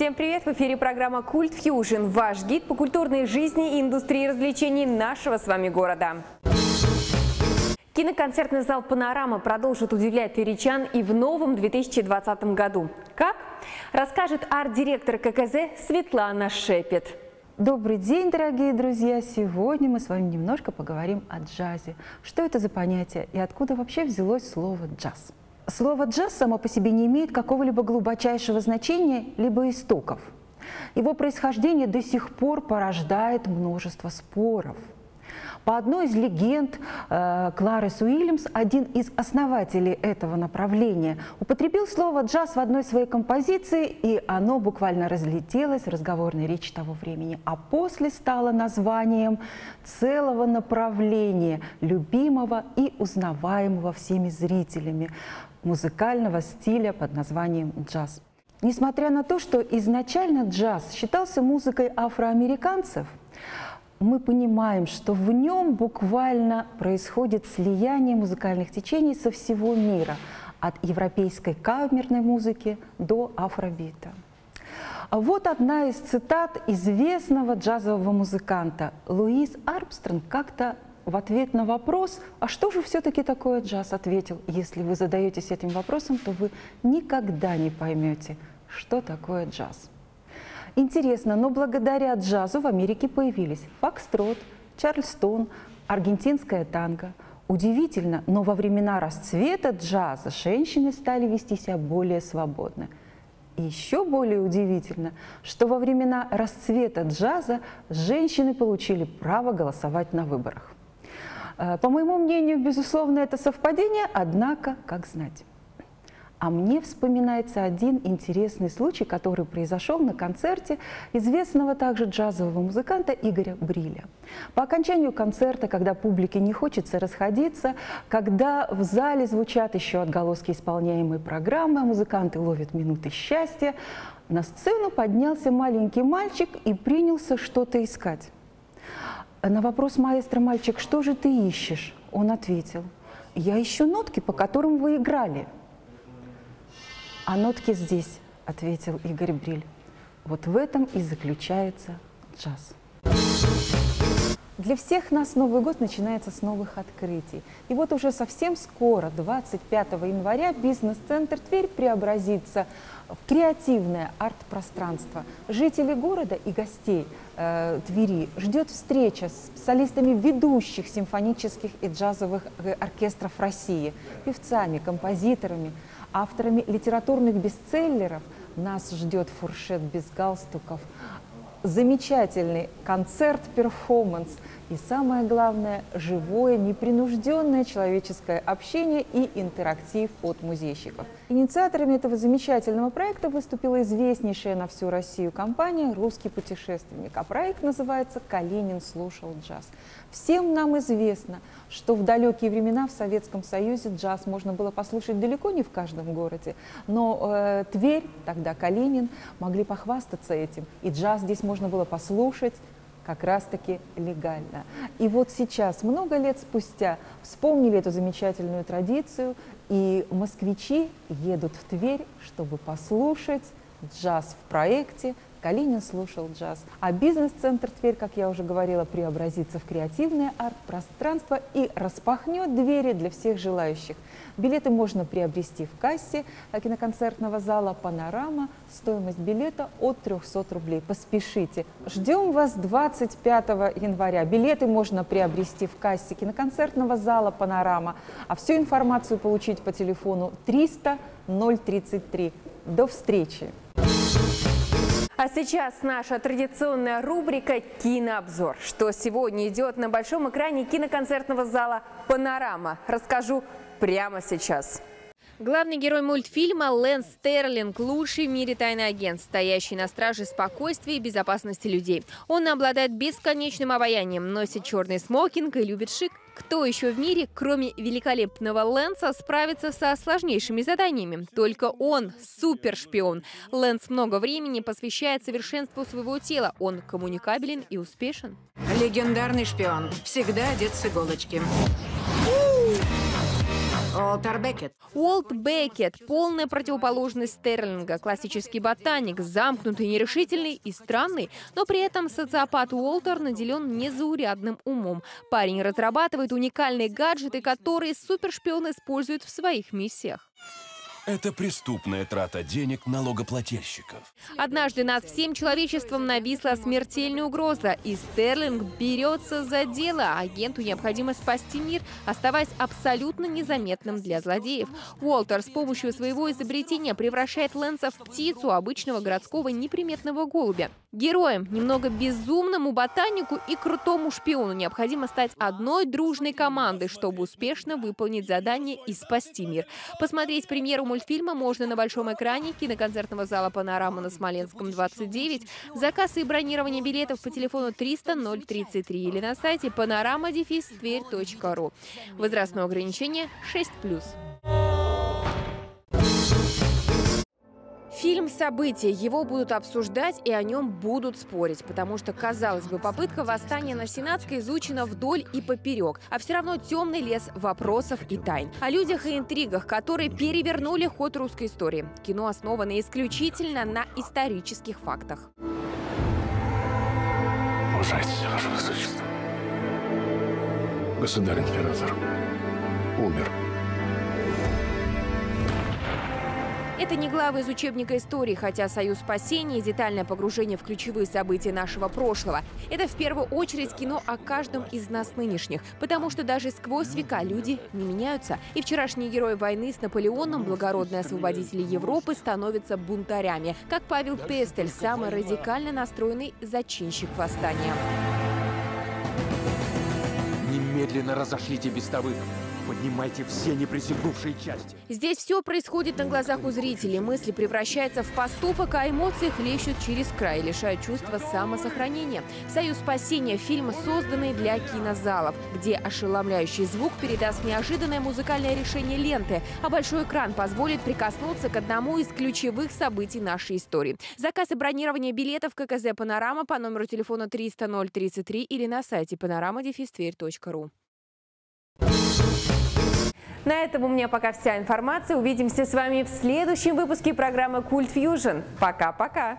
Всем привет! В эфире программа «Культ Фьюжн» – ваш гид по культурной жизни и индустрии развлечений нашего с вами города. Киноконцертный зал «Панорама» продолжит удивлять тверичан и в новом 2020 году. Как? Расскажет арт-директор ККЗ Светлана Шепет. Добрый день, дорогие друзья! Сегодня мы с вами немножко поговорим о джазе. Что это за понятие и откуда вообще взялось слово «джаз»? Слово «джаз» само по себе не имеет какого-либо глубочайшего значения, либо истоков. Его происхождение до сих пор порождает множество споров – по одной из легенд, э, Кларес Уильямс, один из основателей этого направления, употребил слово «джаз» в одной своей композиции, и оно буквально разлетелось в разговорной речи того времени, а после стало названием целого направления, любимого и узнаваемого всеми зрителями музыкального стиля под названием джаз. Несмотря на то, что изначально джаз считался музыкой афроамериканцев, мы понимаем, что в нем буквально происходит слияние музыкальных течений со всего мира, от европейской камерной музыки до афробита. Вот одна из цитат известного джазового музыканта. Луис Армстронг как-то в ответ на вопрос, а что же все-таки такое джаз, ответил, если вы задаетесь этим вопросом, то вы никогда не поймете, что такое джаз. Интересно, но благодаря джазу в Америке появились фокстрот, чарльстон, аргентинская танго. Удивительно, но во времена расцвета джаза женщины стали вести себя более свободно. И еще более удивительно, что во времена расцвета джаза женщины получили право голосовать на выборах. Э, по моему мнению, безусловно, это совпадение, однако, как знать. А мне вспоминается один интересный случай, который произошел на концерте известного также джазового музыканта Игоря Бриля. По окончанию концерта, когда публике не хочется расходиться, когда в зале звучат еще отголоски исполняемой программы, а музыканты ловят минуты счастья, на сцену поднялся маленький мальчик и принялся что-то искать. На вопрос маэстро «Мальчик, что же ты ищешь?» Он ответил, «Я ищу нотки, по которым вы играли». А нотки здесь, ответил Игорь Бриль. Вот в этом и заключается джаз. Для всех нас Новый год начинается с новых открытий. И вот уже совсем скоро, 25 января, бизнес-центр Тверь преобразится в креативное арт-пространство. Жители города и гостей э, Твери ждет встреча с солистами ведущих симфонических и джазовых э, оркестров России, певцами, композиторами, Авторами литературных бестселлеров. Нас ждет фуршет без галстуков, замечательный концерт-перформанс и самое главное – живое, непринужденное человеческое общение и интерактив от музейщиков. Инициаторами этого замечательного проекта выступила известнейшая на всю Россию компания «Русский путешественник», а проект называется «Калинин слушал джаз». Всем нам известно, что в далекие времена в Советском Союзе джаз можно было послушать далеко не в каждом городе, но э, Тверь, тогда Калинин, могли похвастаться этим, и джаз здесь можно было послушать как раз-таки легально. И вот сейчас, много лет спустя, вспомнили эту замечательную традицию, и москвичи едут в Тверь, чтобы послушать джаз в проекте Калинин слушал джаз. А бизнес-центр Тверь, как я уже говорила, преобразится в креативное арт-пространство и распахнет двери для всех желающих. Билеты можно приобрести в кассе киноконцертного зала «Панорама». Стоимость билета от 300 рублей. Поспешите. Ждем вас 25 января. Билеты можно приобрести в кассе киноконцертного зала «Панорама». А всю информацию получить по телефону 300 033. До встречи! А сейчас наша традиционная рубрика «Кинообзор». Что сегодня идет на большом экране киноконцертного зала «Панорама». Расскажу прямо сейчас. Главный герой мультфильма Лэнс Стерлинг – лучший в мире тайный агент, стоящий на страже спокойствия и безопасности людей. Он обладает бесконечным обаянием, носит черный смокинг и любит шик. Кто еще в мире, кроме великолепного Лэнса, справится со сложнейшими заданиями? Только он – супершпион. Лэнс много времени посвящает совершенству своего тела. Он коммуникабелен и успешен. Легендарный шпион. Всегда одет с иголочки. Уолтер Беккет. Уолт Беккет – полная противоположность Стерлинга, классический ботаник, замкнутый, нерешительный и странный, но при этом социопат Уолтер наделен незаурядным умом. Парень разрабатывает уникальные гаджеты, которые супершпион использует в своих миссиях. Это преступная трата денег налогоплательщиков. Однажды над всем человечеством нависла смертельная угроза, и Стерлинг берется за дело. Агенту необходимо спасти мир, оставаясь абсолютно незаметным для злодеев. Уолтер с помощью своего изобретения превращает Лэнса в птицу обычного городского неприметного голубя. Героем, немного безумному ботанику и крутому шпиону необходимо стать одной дружной командой, чтобы успешно выполнить задание и спасти мир. Посмотреть премьеру мультфильма можно на большом экране киноконцертного зала «Панорама» на Смоленском, 29. Заказ и бронирование билетов по телефону 300 033 или на сайте panorama-тверь.ру. Возрастное ограничение 6+. Фильм «События». Его будут обсуждать и о нем будут спорить, потому что, казалось бы, попытка восстания на Сенатской изучена вдоль и поперек, а все равно темный лес вопросов и тайн. О людях и интригах, которые перевернули ход русской истории. Кино основано исключительно на исторических фактах. Уважайте, Ваше Высочество. Государь-император умер. Это не главы из учебника истории, хотя «Союз спасения» и детальное погружение в ключевые события нашего прошлого. Это в первую очередь кино о каждом из нас нынешних, потому что даже сквозь века люди не меняются. И вчерашние герои войны с Наполеоном, благородные освободители Европы, становятся бунтарями, как Павел Пестель, самый радикально настроенный зачинщик восстания. Немедленно разошлите вестовых. Поднимайте все неприсягнувшие части. Здесь все происходит на глазах у зрителей. Мысли превращаются в поступок, а эмоции хлещут через край, лишая чувства самосохранения. «Союз спасения» – фильм, созданный для кинозалов, где ошеломляющий звук передаст неожиданное музыкальное решение ленты, а большой экран позволит прикоснуться к одному из ключевых событий нашей истории. Заказ и бронирование билетов ККЗ «Панорама» по номеру телефона 300 033 или на сайте panorama-тверь.ру. На этом у меня пока вся информация. Увидимся с вами в следующем выпуске программы Культ Фьюжн. Пока-пока.